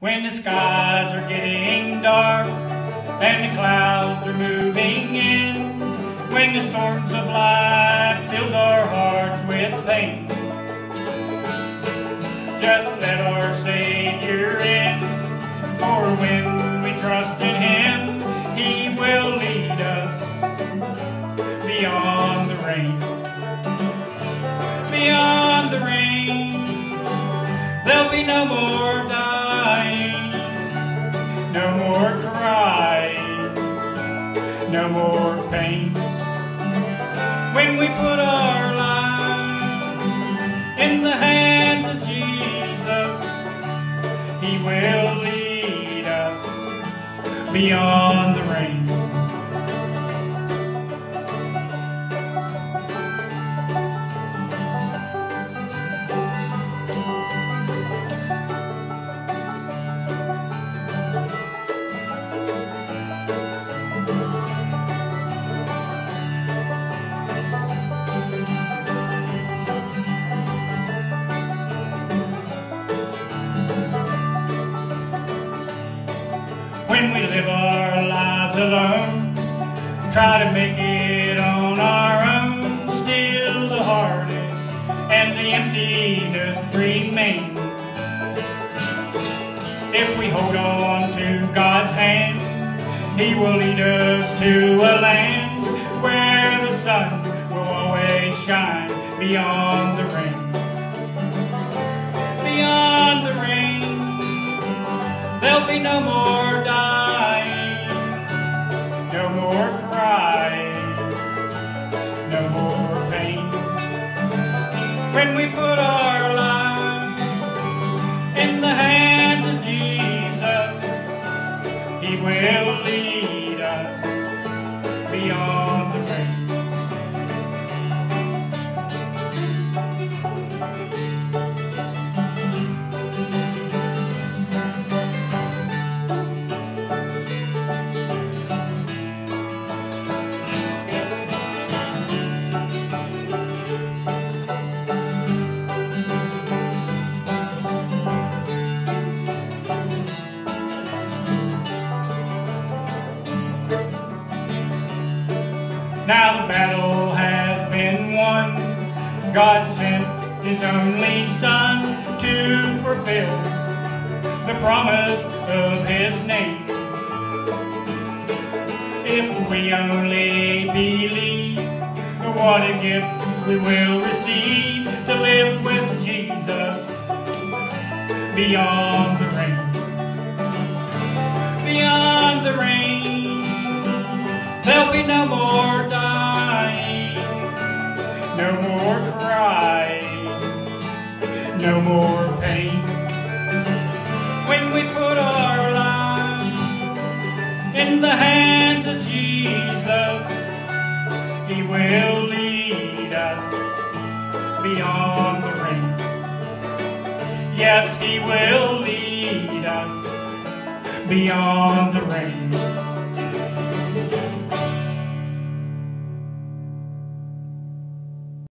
When the skies are getting dark and the clouds are moving in, when the storms of life fills our hearts with pain, just let our Savior in, for when we trust in Him, He will lead us beyond the rain, beyond the rain. There'll be no more no more pain. When we put our lives in the hands of Jesus, He will lead us beyond the rain. When we live our lives alone, try to make it on our own, still the heartache and the emptiness remain. If we hold on to God's hand, He will lead us to a land where the sun will always shine beyond the rain. Beyond the rain. There'll be no more no more crying, no more pain. When we put our Now the battle has been won. God sent His only Son to fulfill the promise of His name. If we only believe, what a gift we will receive to live with Jesus beyond the rain. Beyond the rain, there'll be no no more pain. When we put our lives in the hands of Jesus, He will lead us beyond the rain. Yes, He will lead us beyond the rain.